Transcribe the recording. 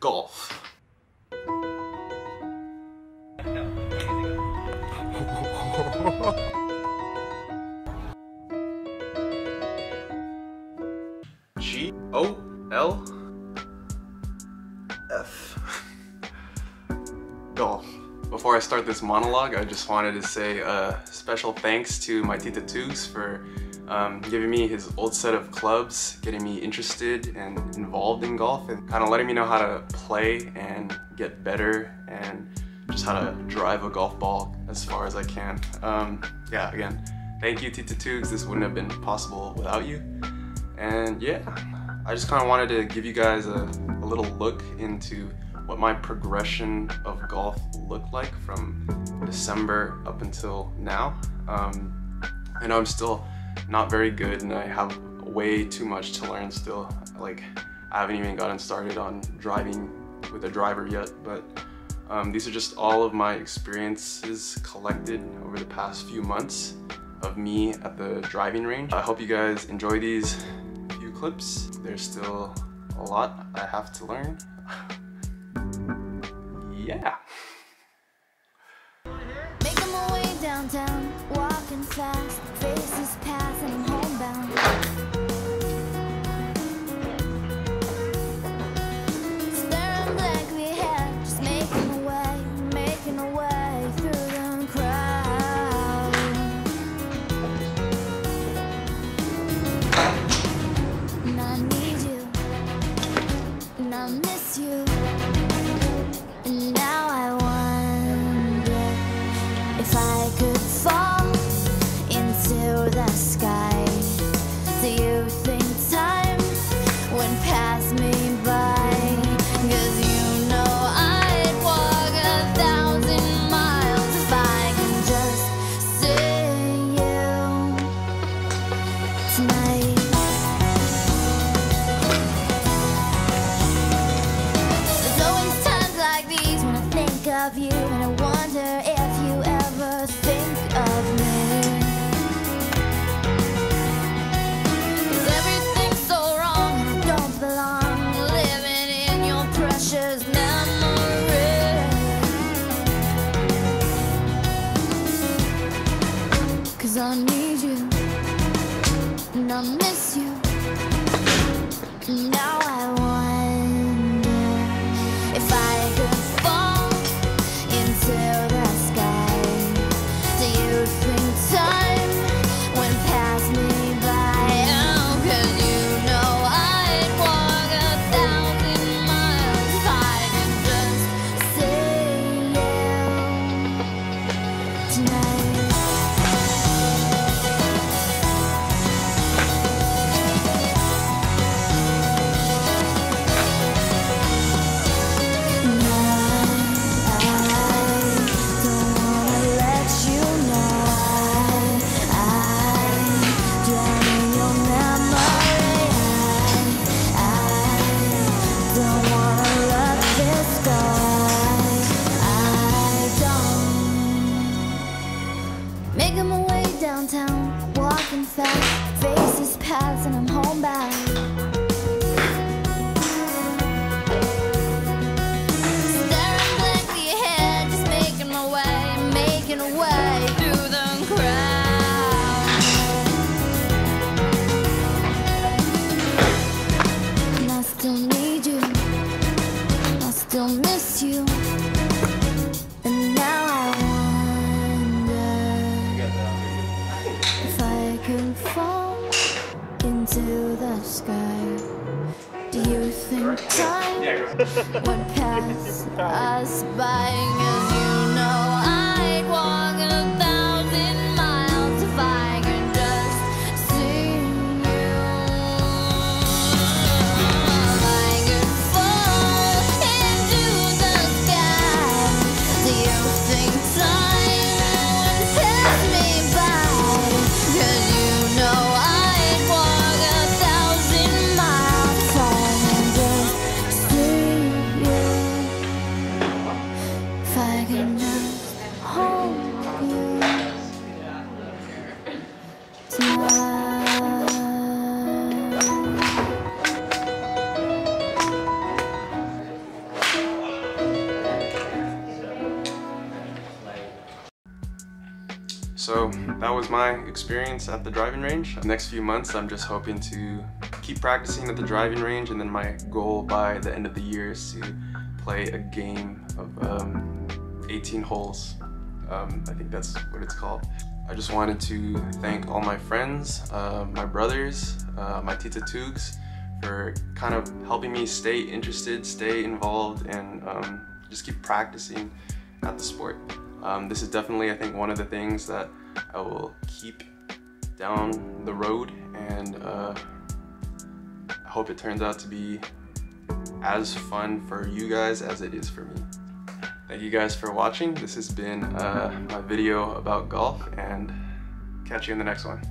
golf. G O L F. Golf. Before I start this monologue, I just wanted to say a special thanks to my Tita Tugs for um, giving me his old set of clubs, getting me interested and involved in golf, and kind of letting me know how to play and get better and just how to drive a golf ball as far as I can. Um, yeah, again, thank you Tita Tugs. This wouldn't have been possible without you. And yeah, I just kind of wanted to give you guys a, a little look into what my progression of golf looked like from December up until now. Um, I know I'm still not very good and I have way too much to learn still. Like, I haven't even gotten started on driving with a driver yet, but um, these are just all of my experiences collected over the past few months of me at the driving range. I hope you guys enjoy these few clips. There's still a lot I have to learn. yeah. Of you and I wonder if you ever think of me. 'Cause everything's so wrong I don't belong living in your precious memory. Cause I need you and I miss you. Now I wonder into faces pass, and I'm homebound. Sky. Do you think time would pass us by? 'Cause you So that was my experience at the driving range. The next few months, I'm just hoping to keep practicing at the driving range and then my goal by the end of the year is to play a game of um, 18 holes. Um, I think that's what it's called. I just wanted to thank all my friends, uh, my brothers, uh, my Tita Tugs, for kind of helping me stay interested, stay involved, and um, just keep practicing at the sport. Um, this is definitely, I think, one of the things that I will keep down the road, and uh, I hope it turns out to be as fun for you guys as it is for me. Thank you guys for watching. This has been uh, my video about golf and catch you in the next one.